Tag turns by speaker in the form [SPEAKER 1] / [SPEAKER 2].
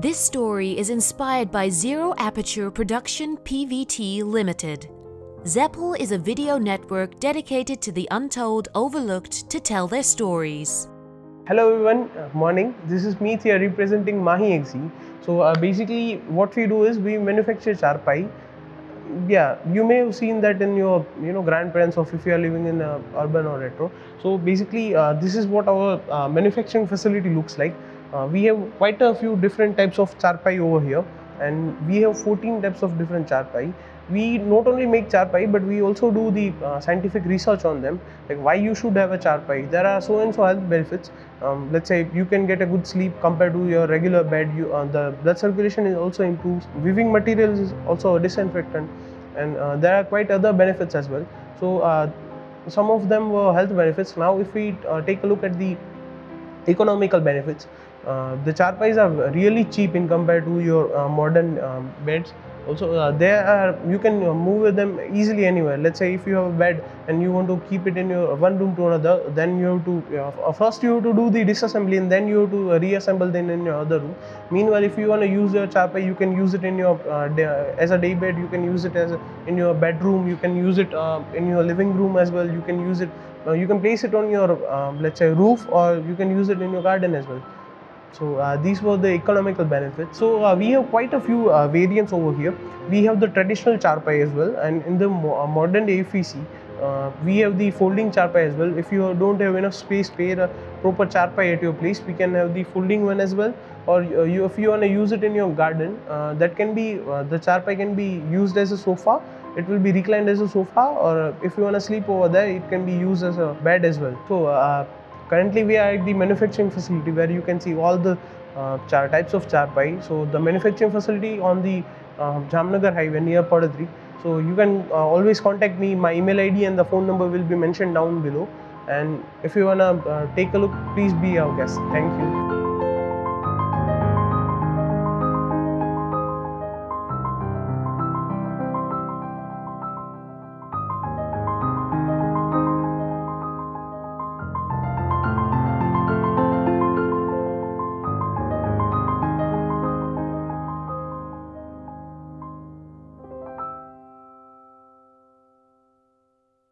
[SPEAKER 1] This story is inspired by Zero Aperture Production PVT Limited. ZAPPL is a video network dedicated to the untold, overlooked to tell their stories.
[SPEAKER 2] Hello everyone, uh, morning. This is me here representing Mahi XE. So uh, basically what we do is we manufacture charpai. Yeah, you may have seen that in your you know grandparents or if you are living in uh, urban or retro. So basically uh, this is what our uh, manufacturing facility looks like. Uh, we have quite a few different types of charpai over here and we have 14 types of different charpai. We not only make charpai but we also do the uh, scientific research on them like why you should have a charpai. There are so and so health benefits. Um, let's say you can get a good sleep compared to your regular bed. You uh, the blood circulation is also improves. Weaving materials is also a disinfectant and uh, there are quite other benefits as well. So uh, some of them were health benefits. Now if we uh, take a look at the economical benefits. Uh, the charpais are really cheap in compared to your uh, modern um, beds also uh, there are you can uh, move with them easily anywhere. Let's say if you have a bed and you want to keep it in your one room to another then you have to uh, first you have to do the disassembly and then you have to uh, reassemble them in your other room. Meanwhile if you want to use your charpai you can use it in your uh, day, as a day bed. You can use it as a, in your bedroom. You can use it uh, in your living room as well. You can use it you can place it on your um, let's say roof or you can use it in your garden as well so uh, these were the economical benefits. So uh, we have quite a few uh, variants over here. We have the traditional charpai as well, and in the mo modern AFEC, uh, we have the folding charpai as well. If you don't have enough space, pair a proper charpai at your place, we can have the folding one as well. Or uh, you, if you want to use it in your garden, uh, that can be the charpai can be used as a sofa. It will be reclined as a sofa, or if you want to sleep over there, it can be used as a bed as well. So Currently, we are at the manufacturing facility where you can see all the uh, types of charpai. So the manufacturing facility on the uh, Jamnagar highway near Paddhari. So you can uh, always contact me. My email ID and the phone number will be mentioned down below. And if you wanna uh, take a look, please be our guest. Thank you.